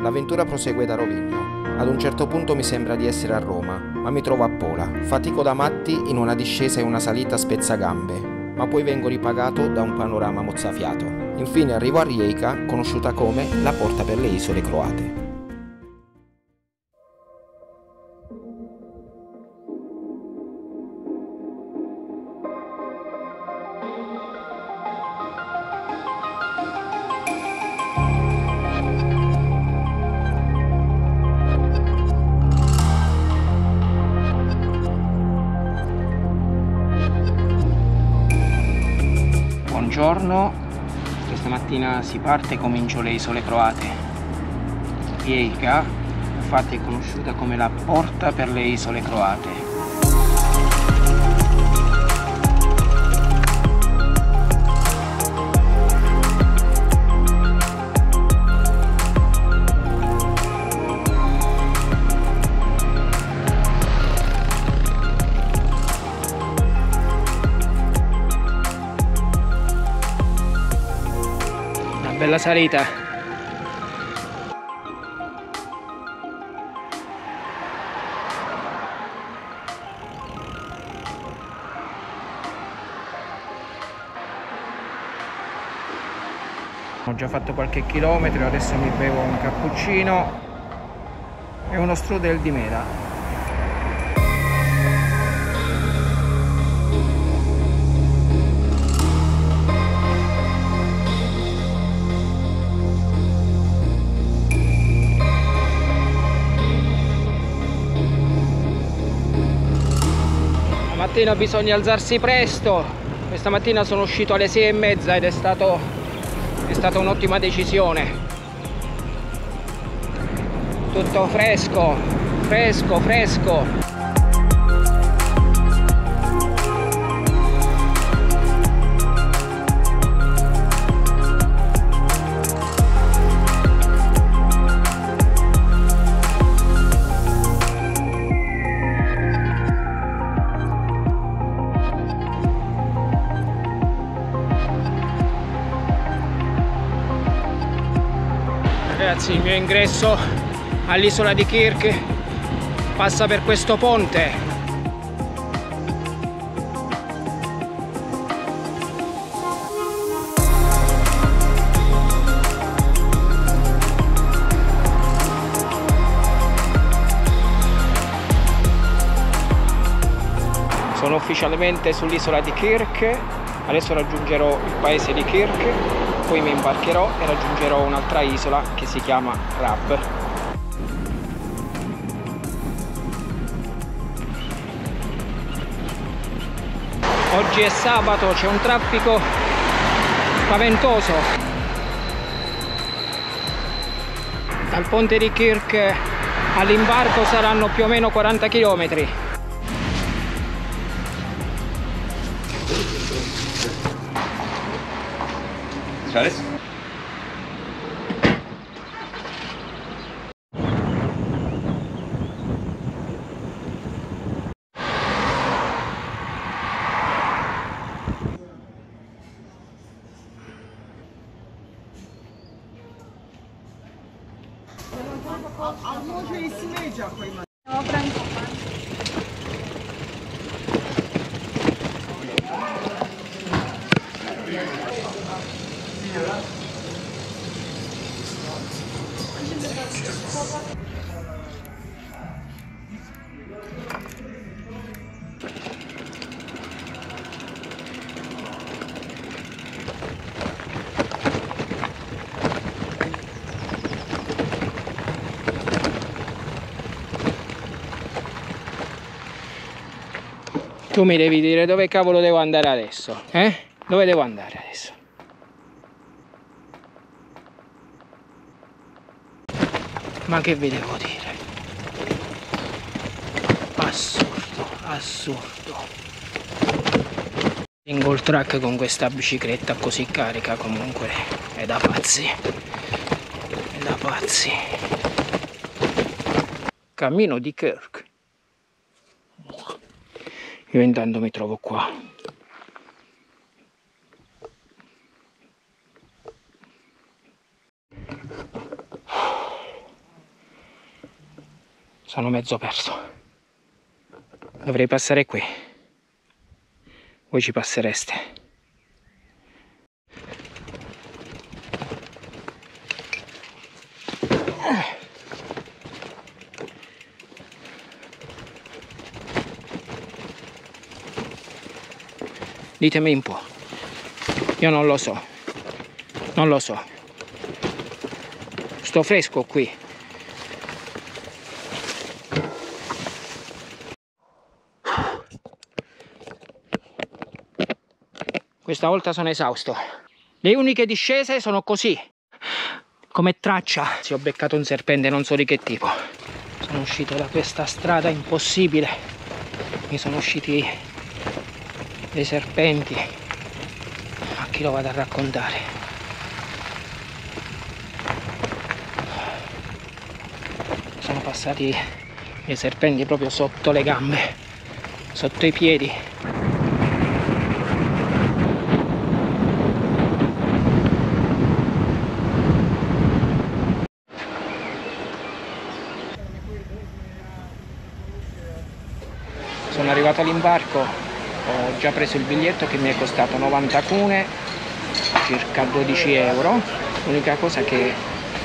L'avventura prosegue da Rovigno. Ad un certo punto mi sembra di essere a Roma, ma mi trovo a Pola. Fatico da matti in una discesa e una salita spezzagambe, ma poi vengo ripagato da un panorama mozzafiato. Infine arrivo a Rijeka, conosciuta come la porta per le isole croate. Buongiorno, questa mattina si parte comincio le isole croate. Rijeka, infatti è conosciuta come la porta per le isole croate. Una bella salita. Ho già fatto qualche chilometro, adesso mi bevo un cappuccino e uno strudel di mela. Mattina bisogna alzarsi presto. Questa mattina sono uscito alle sei e mezza ed è stato è stata un'ottima decisione. Tutto fresco, fresco, fresco. Ragazzi, il mio ingresso all'isola di Kirk passa per questo ponte. Sono ufficialmente sull'isola di Kirk, adesso raggiungerò il paese di Kirk, poi mi imbarcherò e raggiungerò un'altra isola che si chiama Rab. Oggi è sabato, c'è un traffico spaventoso. Dal ponte di Kirk all'imbarco saranno più o meno 40 km. Okay. Almost resimeyecek koymadım. Tu mi devi dire dove cavolo devo andare adesso, eh? Dove devo andare adesso? Ma che vi devo dire? Assurdo, assurdo. Single track con questa bicicletta così carica comunque è da pazzi. È da pazzi. Cammino di Kirk io mi trovo qua. Sono mezzo perso. Dovrei passare qui. Voi ci passereste. Ditemi un po'. Io non lo so. Non lo so. Sto fresco qui. Questa volta sono esausto. Le uniche discese sono così. Come traccia. Si ho beccato un serpente non so di che tipo. Sono uscito da questa strada impossibile. Mi sono usciti dei serpenti. A chi lo vado a raccontare? Sono passati i serpenti proprio sotto le gambe sotto i piedi. Sono arrivato all'imbarco ho già preso il biglietto che mi è costato 90 cune circa 12 euro. L'unica cosa che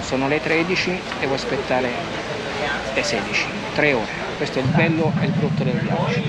sono le 13 devo aspettare le 16 3 ore. Questo è il bello e il brutto del viaggio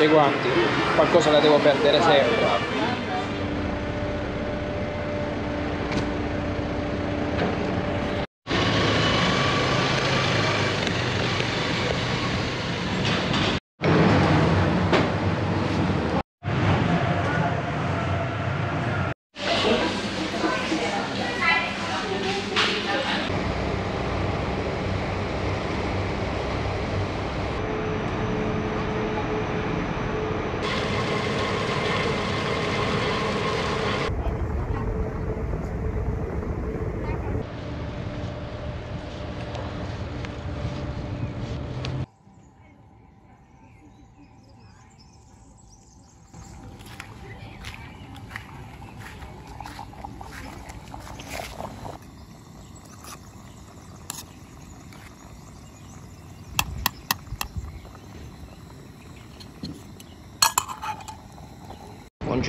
proposito ho perso i guanti qualcosa la devo perdere sempre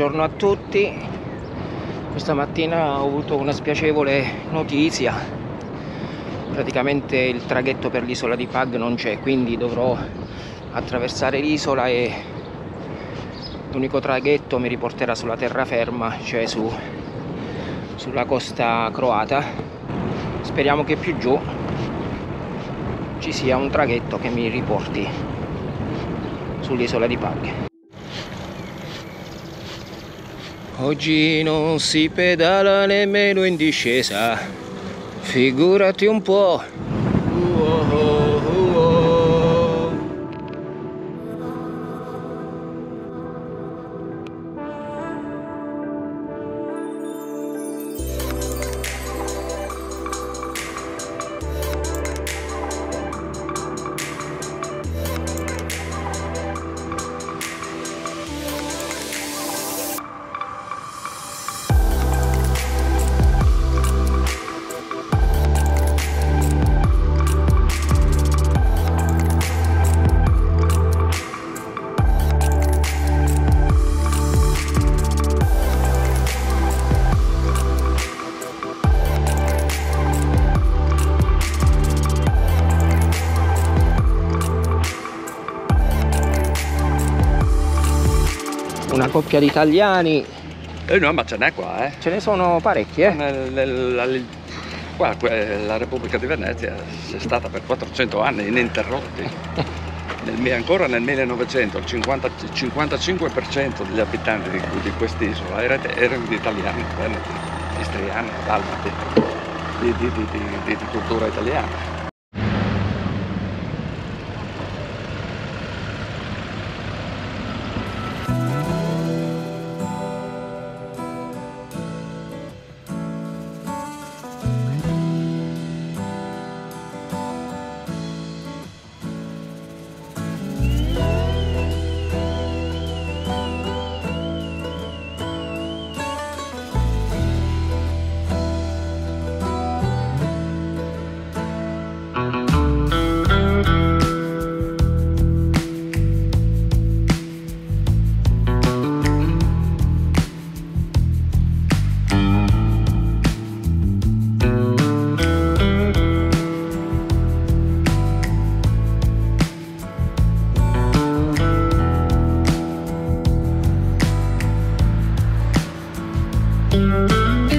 Buongiorno a tutti, questa mattina ho avuto una spiacevole notizia, praticamente il traghetto per l'isola di Pag non c'è, quindi dovrò attraversare l'isola e l'unico traghetto mi riporterà sulla terraferma, cioè su, sulla costa croata. Speriamo che più giù ci sia un traghetto che mi riporti sull'isola di Pag. Oggi non si pedala nemmeno in discesa, figurati un po'. Coppia di italiani. Eh no, ma ce n'è qua, eh. Ce ne sono parecchi, eh. Nel, la, qua, la Repubblica di Venezia è stata per 400 anni ininterrotti. nel, ancora nel 1900 il 50, 55% degli abitanti di, di quest'isola erano, erano italiani, veneti, istriani, dalmati, di, di, di cultura italiana. Música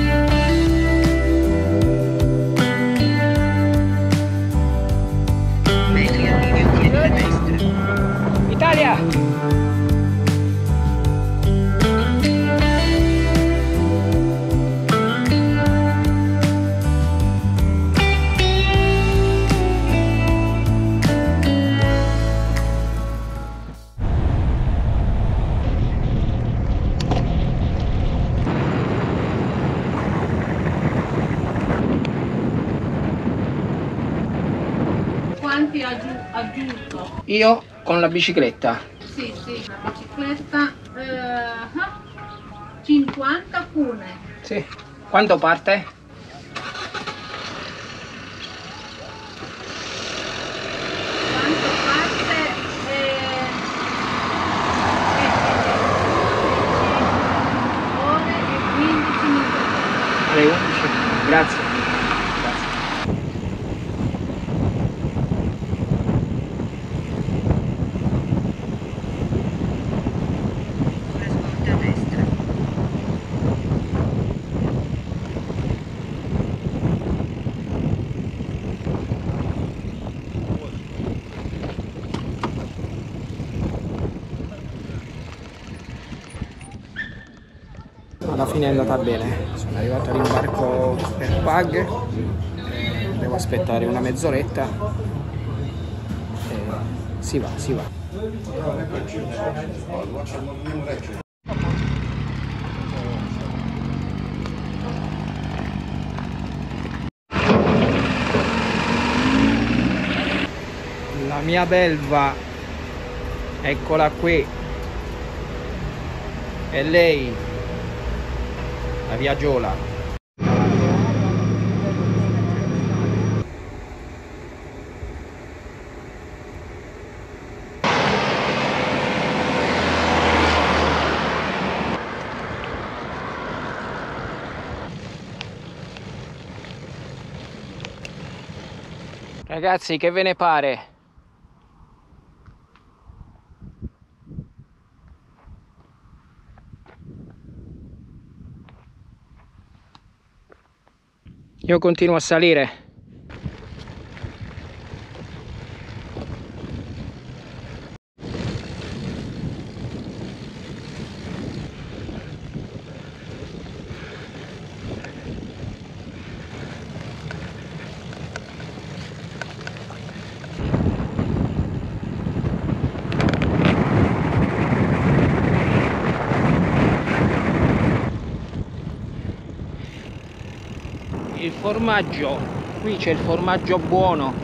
Aggiu- aggiunto? Io con la bicicletta. Sì, sì, la bicicletta. eh, ah, 50 cune. Sì. Quanto parte? Quanto parte? Eh, ore e 15 minuti. Alle 11. Grazie. Grazie. Fine è andata bene, sono arrivato all'imbarco per Pag, devo aspettare una mezz'oretta. E si va, si va. La mia belva, eccola qui, è lei, la viaggiola. Ragazzi, che ve ne pare? Io continuo a salire. Il formaggio, qui c'è il formaggio buono.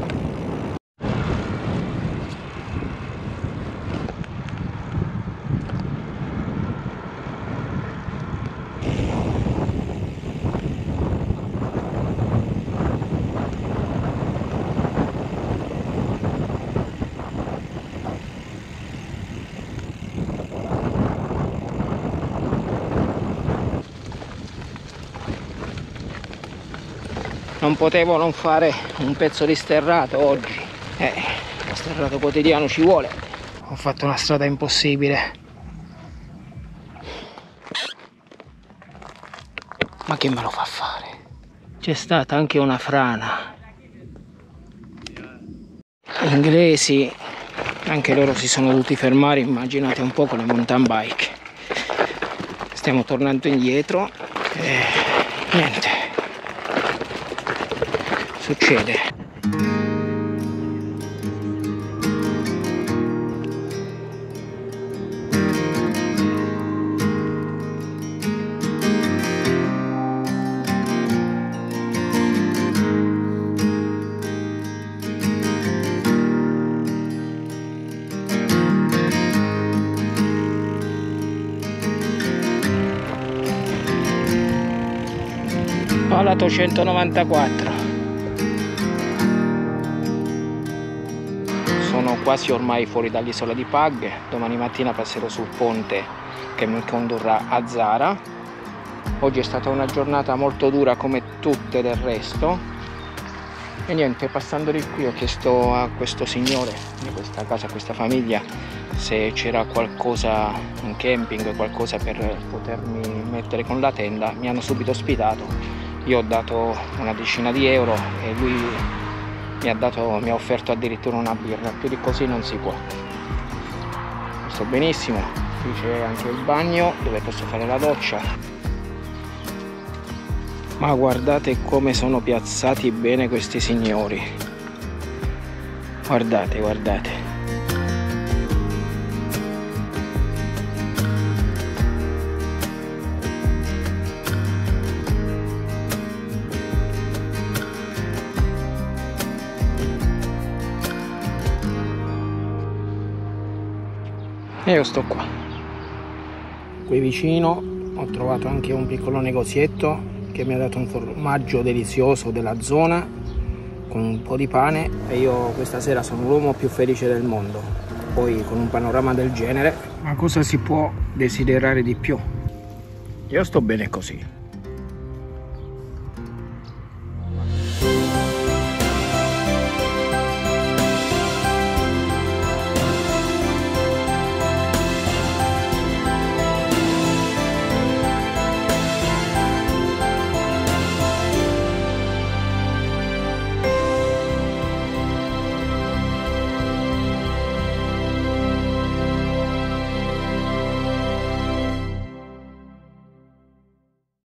Non potevo non fare un pezzo di sterrato oggi. Eh, lo sterrato quotidiano ci vuole. Ho fatto una strada impossibile. Ma che me lo fa fare? C'è stata anche una frana. Gli inglesi anche loro si sono dovuti fermare immaginate un po' con le mountain bike. Stiamo tornando indietro e niente succede. Palato 194 quasi ormai fuori dall'isola di Pag. Domani mattina passerò sul ponte che mi condurrà a Zara. Oggi è stata una giornata molto dura come tutte del resto. E niente passando di qui ho chiesto a questo signore di questa casa a questa famiglia se c'era qualcosa un camping qualcosa per potermi mettere con la tenda. Mi hanno subito ospitato. Io ho dato una decina di euro e lui mi ha, dato, mi ha offerto addirittura una birra, più di così non si può. sto benissimo qui c'è anche il bagno dove posso fare la doccia. Ma guardate come sono piazzati bene questi signori. Guardate guardate e io sto qua. Qui vicino ho trovato anche un piccolo negozietto che mi ha dato un formaggio delizioso della zona con un po' di pane e io questa sera sono l'uomo più felice del mondo. Poi con un panorama del genere ma cosa si può desiderare di più? Io sto bene così